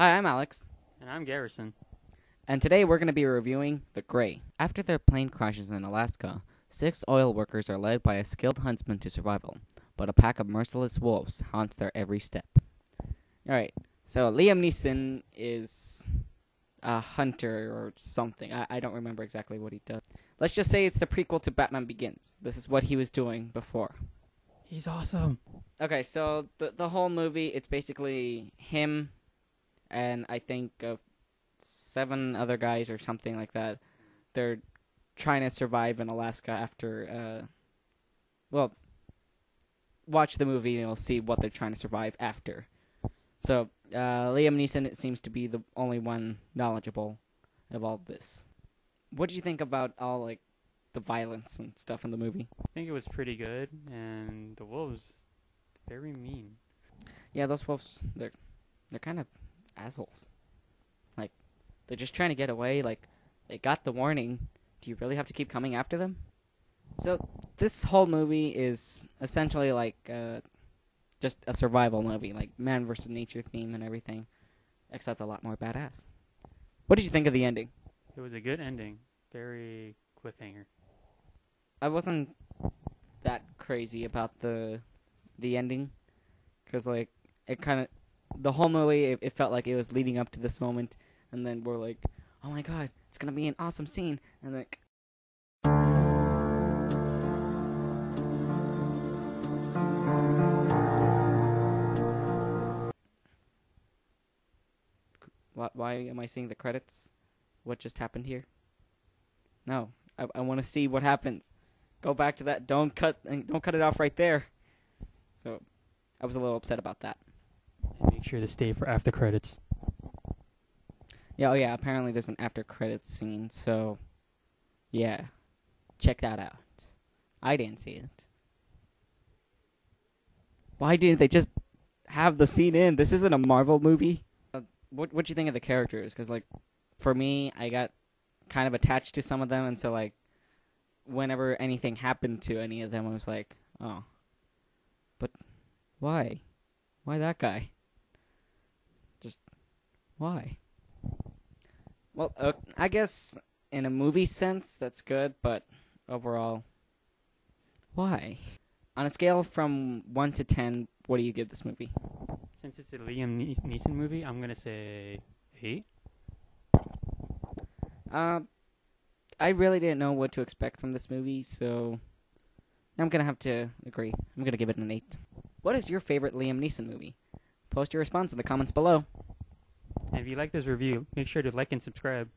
Hi, I'm Alex, And I'm Garrison. and today we're going to be reviewing The Grey. After their plane crashes in Alaska, six oil workers are led by a skilled huntsman to survival, but a pack of merciless wolves haunts their every step. Alright, so Liam Neeson is a hunter or something. I, I don't remember exactly what he does. Let's just say it's the prequel to Batman Begins. This is what he was doing before. He's awesome. Okay, so the the whole movie it's basically him and I think uh, seven other guys or something like that. They're trying to survive in Alaska after uh well watch the movie and you'll see what they're trying to survive after. So, uh Liam Neeson it seems to be the only one knowledgeable of all this. What do you think about all like the violence and stuff in the movie? I think it was pretty good, and the wolves very mean. Yeah, those wolves they're they're kind of assholes. Like they're just trying to get away, like they got the warning. Do you really have to keep coming after them? So this whole movie is essentially like uh just a survival movie, like man versus nature theme and everything, except a lot more badass. What did you think of the ending? It was a good ending. Very cliffhanger. I wasn't that crazy about the the ending because like it kind of the whole movie it, it felt like it was leading up to this moment and then we're like oh my god it's gonna be an awesome scene and like why, am i seeing the credits what just happened here no i, I want to see what happens go back to that. Don't cut don't cut it off right there. So I was a little upset about that. And make sure to stay for after credits. Yeah, oh yeah, apparently there's an after credits scene, so yeah. Check that out. I didn't see it. Why didn't they just have the scene in? This isn't a Marvel movie. Uh, what what do you think of the characters? Cuz like for me, I got kind of attached to some of them and so like whenever anything happened to any of them, I was like, oh. But why? Why that guy? Just why? Well, uh, I guess in a movie sense, that's good, but overall, why? On a scale from 1 to 10, what do you give this movie? Since it's a Liam Ne- Neeson movie, I'm gonna say eight. Uh, I really didn't know what to expect from this movie, so I'm gonna have to agree. I'm gonna give it an eight. What is your favorite Liam Neeson movie? Post your response in the comments below. And if you like this review, make sure to like and subscribe.